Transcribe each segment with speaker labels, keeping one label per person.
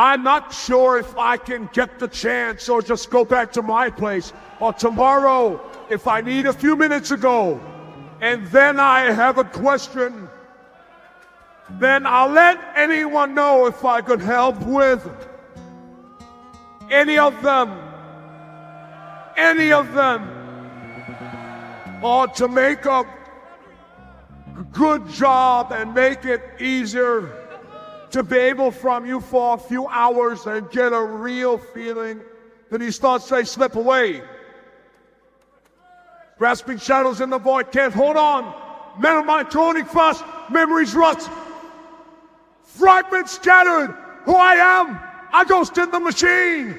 Speaker 1: I'm not sure if I can get the chance or just go back to my place. Or tomorrow, if I need a few minutes ago. And then I have a question. Then I'll let anyone know if I could help with any of them. Any of them. Or to make a good job and make it easier to be able from you for a few hours and get a real feeling. Then he starts to slip away. Grasping shadows in the void, can't hold on. Men of mind turning fast, memories rust. Fragments scattered, who I am, a ghost in the machine.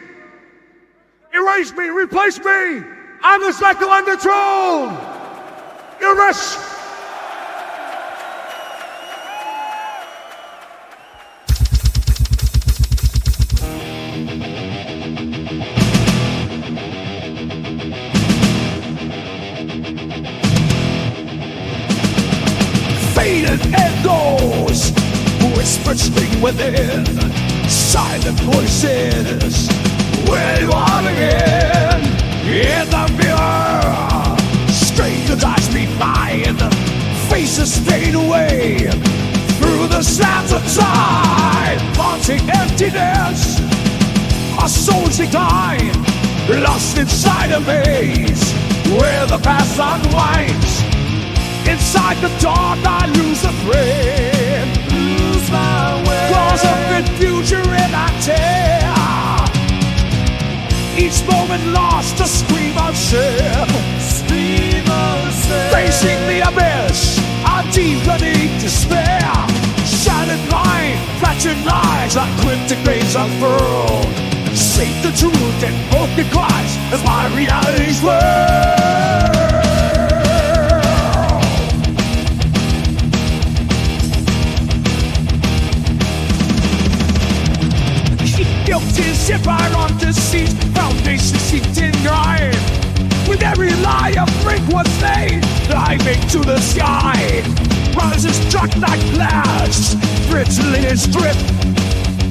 Speaker 1: Erase me, replace me. I'm the cycle and the throne. Erase.
Speaker 2: Faded echoes whispered sting within silent voices where you are again. In the mirror strangers eyes by the faces fade away through the sands of time. Haunting emptiness our souls decline. Lost inside a maze where the past unwinds. Inside the dark, I lose lies, like cryptic graves unfurled. Seek the truth and broken cries as my reality's world. Guilt is empire on deceit, foundation seeped in crime. With every lie, a break was made, diving to the sky. Rises struck like clouds, britling his grip.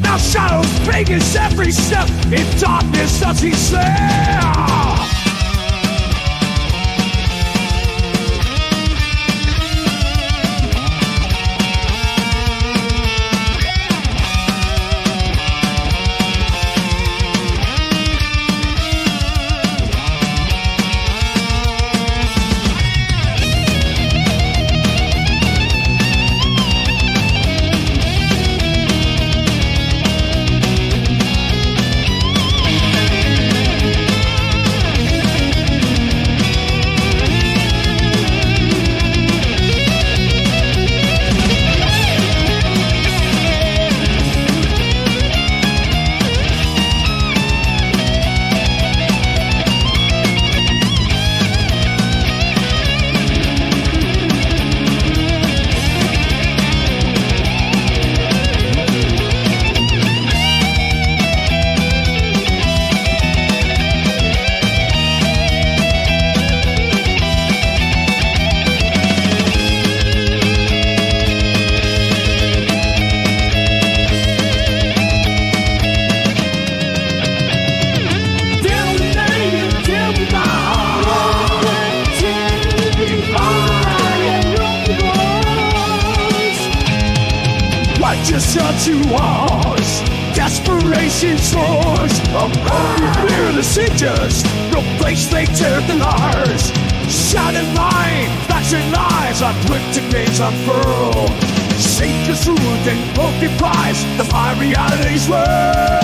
Speaker 2: Now shadows big his every step, in darkness does he stare. Righteous unto ours, desperation soars. Above clear the sieges, no place they tear the liars. Shattered line, flashing lies on cryptic names unfurled. Satan's truth and prize, the my reality's world.